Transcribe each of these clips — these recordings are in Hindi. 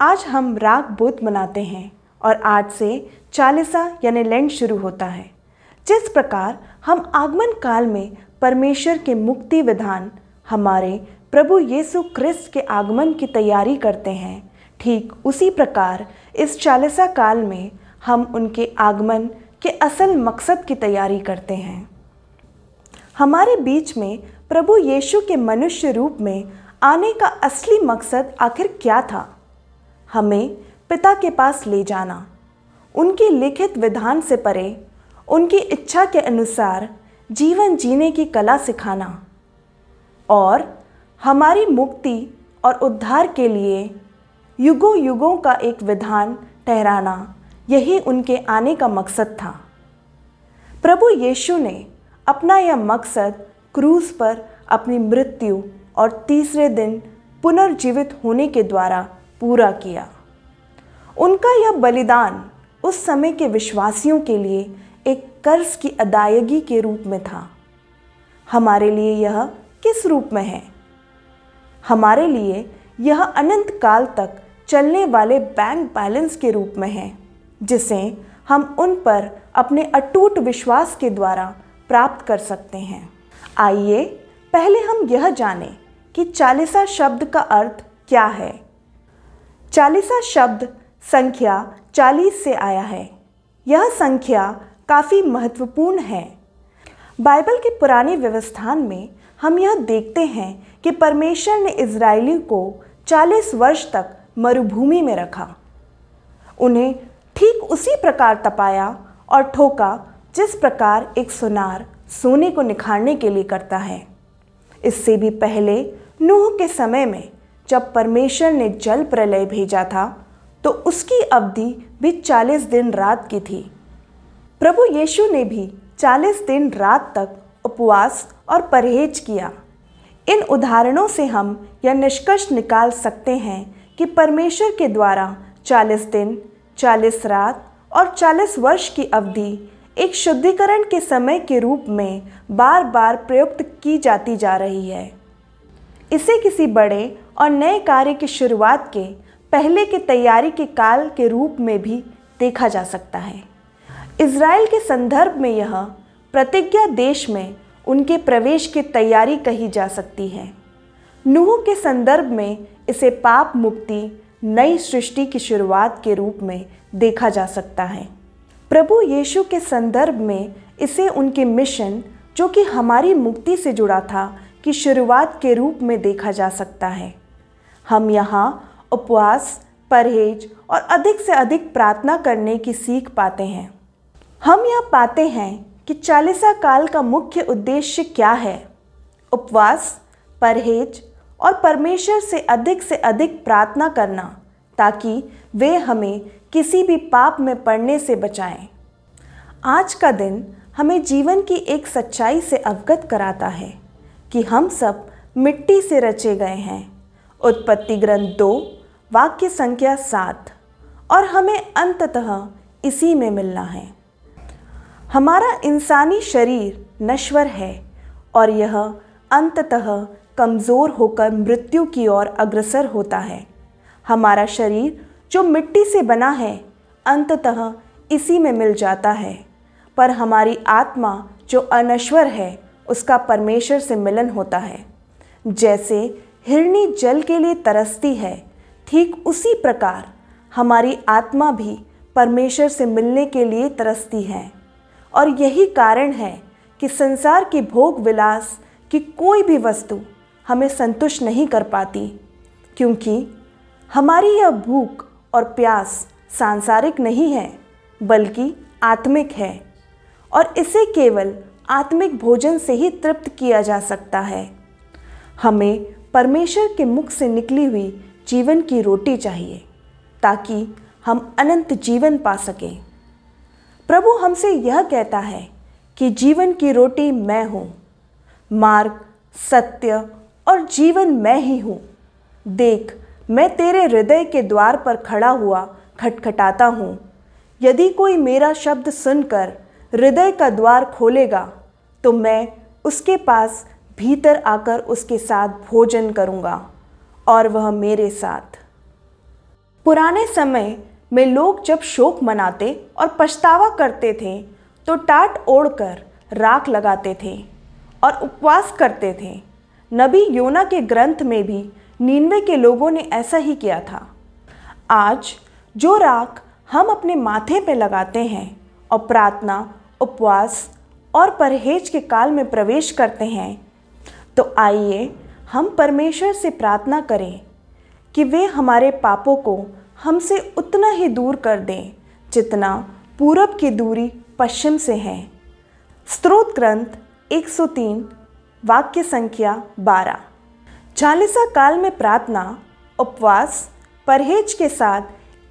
आज हम राग बुद्ध मनाते हैं और आज से चालीसा यानी लेंट शुरू होता है। जिस प्रकार हम आगमन काल में परमेश्वर के मुक्ति विधान, हमारे प्रभु यीशु क्रिस्त के आगमन की तैयारी करते हैं, ठीक उसी प्रकार इस चालीसा काल में हम उनके आगमन के असल मकसद की तैयारी करते हैं। हमारे बीच में प्रभु यीशु के मनुष्य रूप में आने का असली मकसद आखिर क्या था? हमें पिता के पास ले जाना। उनकी लिखित विधान से परे, उनकी इच्छा के अनुसार जीवन जीने की कला सिखाना। और हमारी मुक्ति और उद्धार के लिए युगों युगों का एक विधान ठहराना, यही उनके आने का मकसद था। प्रभु यीशु ने अपना यह मकसद क्रूज पर अपनी मृत्यु और तीसरे दिन पुनर्जीवित होने के द्वारा पूरा किया। उनका यह बलिदान उस समय के विश्वासियों के लिए एक कर्ज की अदायगी के रूप में था। हमारे लिए यह किस रूप में है? हमारे लिए यह अनंत काल तक चलने वाले बैंक बैलेंस के रूप में है, जिसे हम उन पर अपने अटूट विश्वास के द्वारा प्राप्त कर सकते हैं। आइए, पहले हम यह जानें कि चालीसा शब्द का अर्थ क्या है। चालीसा शब्द संख्या चालीस से आया है। यह संख्या काफ़ी महत्वपूर्ण है। बाइबल के पुराने व्यवस्थान में हम यह देखते हैं कि परमेश्वर ने इसराइली को 40 वर्ष तक मरुभूमि में रखा। उन्हें ठीक उसी प्रकार तपाया और ठोका जिस प्रकार एक सुनार सोने को निखारने के लिए करता है। इससे भी पहले नूह के समय में जब परमेश्वर ने जल प्रलय भेजा था तो उसकी अवधि भी चालीस दिन रात की थी। प्रभु यीशु ने भी चालीस दिन रात तक उपवास और परहेज किया। इन उदाहरणों से हम यह निष्कर्ष निकाल सकते हैं कि परमेश्वर के द्वारा चालीस दिन, चालीस रात और चालीस वर्ष की अवधि एक शुद्धिकरण के समय के रूप में बार बार प्रयुक्त की जाती जा रही है। इसे किसी बड़े और नए कार्य की शुरुआत के, पहले के तैयारी के काल के रूप में भी देखा जा सकता है। इसराइल के संदर्भ में यह प्रतिज्ञा देश में उनके प्रवेश की तैयारी कही जा सकती है। नूह के संदर्भ में इसे पाप मुक्ति, नई सृष्टि की शुरुआत के रूप में देखा जा सकता है। प्रभु यीशु के संदर्भ में इसे उनके मिशन, जो कि हमारी मुक्ति से जुड़ा था, की शुरुआत के रूप में देखा जा सकता है। हम यहाँ उपवास, परहेज और अधिक से अधिक प्रार्थना करने की सीख पाते हैं। हम यह पाते हैं कि चालीसा काल का मुख्य उद्देश्य क्या है? उपवास, परहेज और परमेश्वर से अधिक से अधिक प्रार्थना करना, ताकि वे हमें किसी भी पाप में पड़ने से बचाएँ। आज का दिन हमें जीवन की एक सच्चाई से अवगत कराता है कि हम सब मिट्टी से रचे गए हैं। उत्पत्ति ग्रंथ दो, वाक्य संख्या सात, और हमें अंततः इसी में मिलना है। हमारा इंसानी शरीर नश्वर है, और यह अंततः कमज़ोर होकर मृत्यु की ओर अग्रसर होता है। हमारा शरीर जो मिट्टी से बना है, अंततः इसी में मिल जाता है। पर हमारी आत्मा जो अनश्वर है, उसका परमेश्वर से मिलन होता है। जैसे हिरणी जल के लिए तरसती है। ठीक उसी प्रकार हमारी आत्मा भी परमेश्वर से मिलने के लिए तरसती है। और यही कारण है कि संसार की भोग विलास की कोई भी वस्तु हमें संतुष्ट नहीं कर पाती, क्योंकि हमारी यह भूख और प्यास सांसारिक नहीं है, बल्कि आत्मिक है। और इसे केवल आत्मिक भोजन से ही तृप्त किया जा सकता है। हमें परमेश्वर के मुख से निकली हुई जीवन की रोटी चाहिए, ताकि हम अनंत जीवन पा सकें। प्रभु हमसे यह कहता है कि जीवन की रोटी मैं हूँ। मार्ग, सत्य और जीवन मैं ही हूँ। देख, मैं तेरे हृदय के द्वार पर खड़ा हुआ खटखटाता हूँ। यदि कोई मेरा शब्द सुनकर हृदय का द्वार खोलेगा तो मैं उसके पास भीतर आकर उसके साथ भोजन करूँगा और वह मेरे साथ। पुराने समय में लोग जब शोक मनाते और पछतावा करते थे तो टाट ओढ़कर राख लगाते थे और उपवास करते थे। नबी योना के ग्रंथ में भी नीनवे के लोगों ने ऐसा ही किया था। आज जो राख हम अपने माथे पर लगाते हैं और प्रार्थना, उपवास और परहेज के काल में प्रवेश करते हैं तो आइए हम परमेश्वर से प्रार्थना करें कि वे हमारे पापों को हमसे उतना ही दूर कर दें जितना पूरब की दूरी पश्चिम से है। स्त्रोत ग्रंथ 103 वाक्य संख्या 12 चालीसा काल में प्रार्थना, उपवास, परहेज के साथ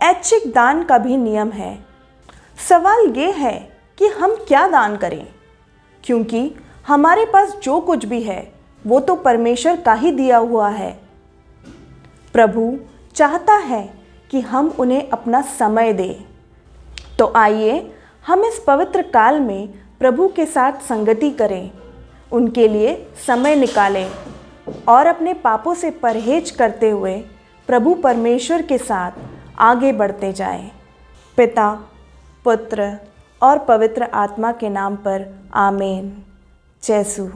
ऐच्छिक दान का भी नियम है। सवाल ये है कि हम क्या दान करें? क्योंकि हमारे पास जो कुछ भी है वो तो परमेश्वर का ही दिया हुआ है। प्रभु चाहता है कि हम उन्हें अपना समय दें। तो आइए, हम इस पवित्र काल में प्रभु के साथ संगति करें, उनके लिए समय निकालें और अपने पापों से परहेज करते हुए प्रभु परमेश्वर के साथ आगे बढ़ते जाएँ। पिता, पुत्र और पवित्र आत्मा के नाम पर आमेन। जैसू